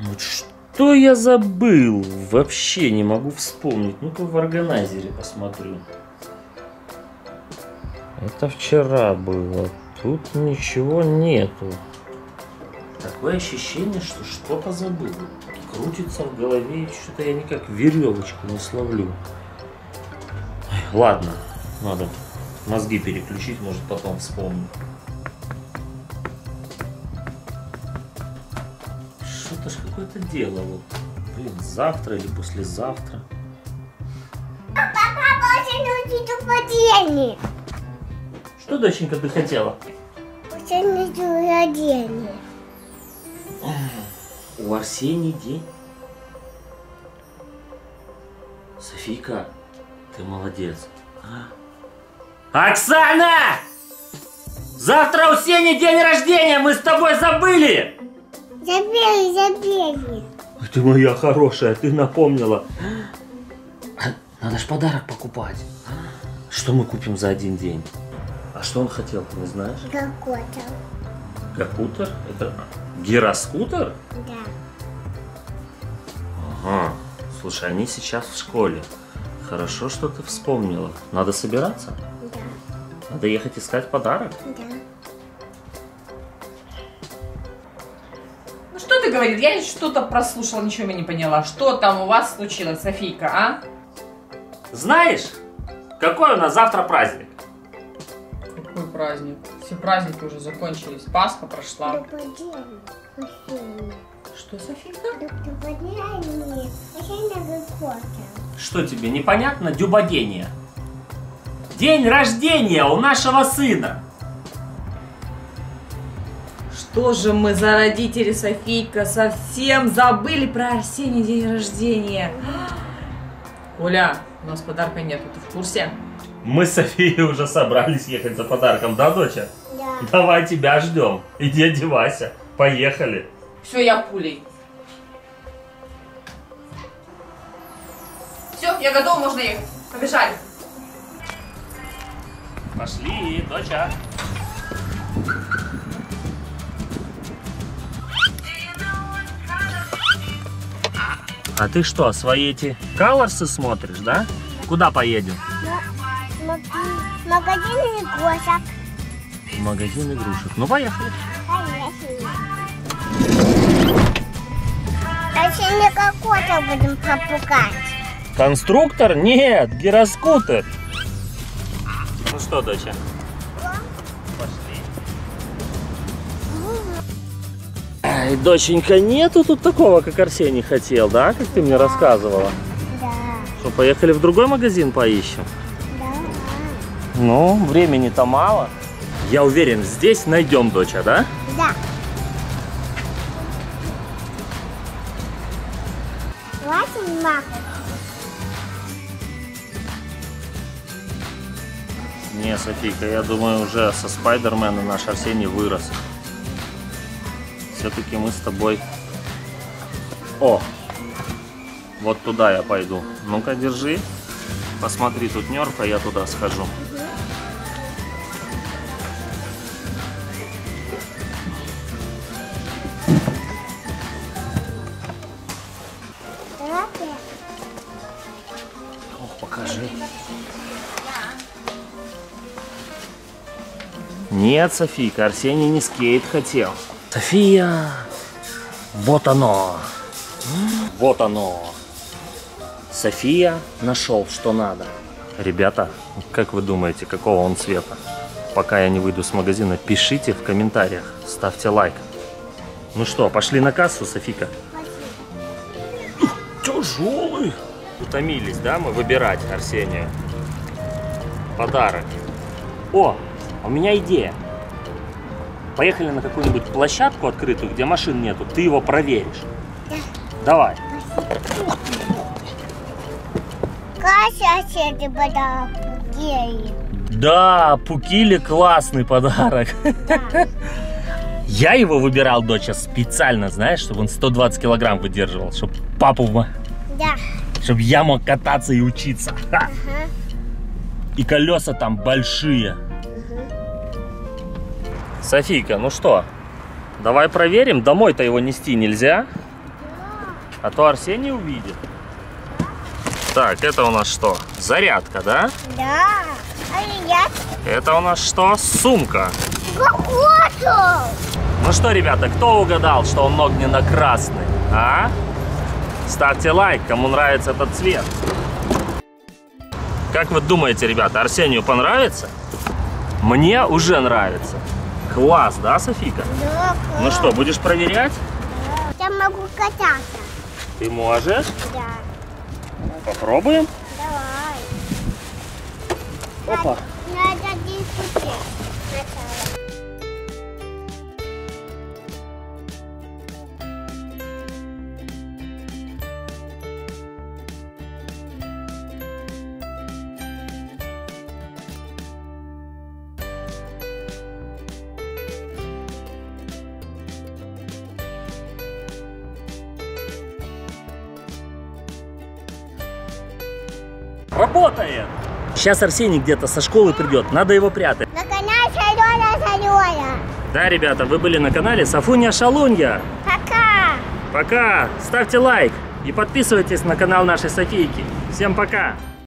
Вот что я забыл? Вообще не могу вспомнить. Ну-ка в органайзере посмотрю. Это вчера было. Тут ничего нету. Такое ощущение, что что-то забыл. Крутится в голове, и что-то я никак веревочку не словлю. Ладно, надо мозги переключить, может потом вспомню. Какое-то дело. Вот. Блин, завтра или послезавтра. Папа больше не падение. Что, доченька, ты хотела? Не рождение. У Арсений день. Софийка, ты молодец. А? Оксана! Завтра у Сени день рождения, мы с тобой забыли! Забери, забери. Ты моя хорошая, ты напомнила. Надо ж подарок покупать. Что мы купим за один день? А что он хотел, ты не знаешь? Какой-то. Гакутер? Это гироскутер? Да. Ага. Слушай, они сейчас в школе. Хорошо, что ты вспомнила. Надо собираться? Да. Надо ехать искать подарок? Да. Ты говоришь? Я что-то прослушала, ничего не поняла. Что там у вас случилось, Софийка, а? Знаешь, какой у нас завтра праздник? Какой праздник? Все праздники уже закончились. Пасха прошла. Что, Софийка? Что тебе, непонятно? Дюбодение. День рождения у нашего сына. Что же мы за родители, Софийка, совсем забыли про Арсений день рождения. Оля, у нас подарка нету, ты в курсе? Мы с Софией уже собрались ехать за подарком, да, доча? Да. Давай тебя ждем. Иди одевайся. Поехали. Все, я пулей. Все, я готова, можно ехать. Побежали. Пошли, доча. А ты что, свои эти колорсы смотришь, да? Куда поедем? Магазин игрушек. Магазин игрушек. Ну, поехали. Поехали. Вообще какой-то будем попугать. Конструктор? Нет, гироскутер. Ну что, доча? Ай, доченька, нету тут такого, как Арсений хотел, да? Как ты мне рассказывала. Да. Что, поехали в другой магазин поищем? Да. Ну, времени-то мало. Я уверен, здесь найдем доча, да? Да. Восемь мак. Не, Софийка, я думаю, уже со Спайдермена наш Арсений вырос. Все-таки мы с тобой... О! Вот туда я пойду. Ну-ка, держи. Посмотри, тут нерф, а я туда схожу. Ох, покажи. Нет, Софийка, Арсений не скейт хотел. София! Вот оно! Вот оно! София нашел, что надо. Ребята, как вы думаете, какого он цвета? Пока я не выйду с магазина, пишите в комментариях, ставьте лайк. Ну что, пошли на кассу, Софика? Тяжелый. Утомились, да, мы выбирать Арсению подарок. О, у меня идея. Поехали на какую-нибудь площадку открытую, где машин нету. Ты его проверишь. Давай. Соседи подарок. Геи. Да, Пукили классный подарок. Я его выбирал, доча, специально, знаешь, чтобы он 120 килограмм выдерживал, чтобы папу, Да. чтобы я мог кататься и учиться. Ага. И колеса там большие. Софийка, ну что, давай проверим. Домой-то его нести нельзя. А то Арсений увидит. Так, это у нас что? Зарядка, да? Да. А я Это у нас что? Сумка. кокоту. Ну что, ребята, кто угадал, что он огненно-красный? А? Ставьте лайк, кому нравится этот цвет. Как вы думаете, ребята, Арсению понравится? Мне уже нравится. Класс, да, Софика? Да, Ну что, будешь проверять? Я могу кататься. Ты можешь? Да. Попробуем? Давай. Опа. Работает! Сейчас Арсений где-то со школы придет, надо его прятать. На канале Алена Салена. Да, ребята, вы были на канале Сафуня Шалунья. Пока. Пока! Ставьте лайк и подписывайтесь на канал нашей Софийки. Всем пока!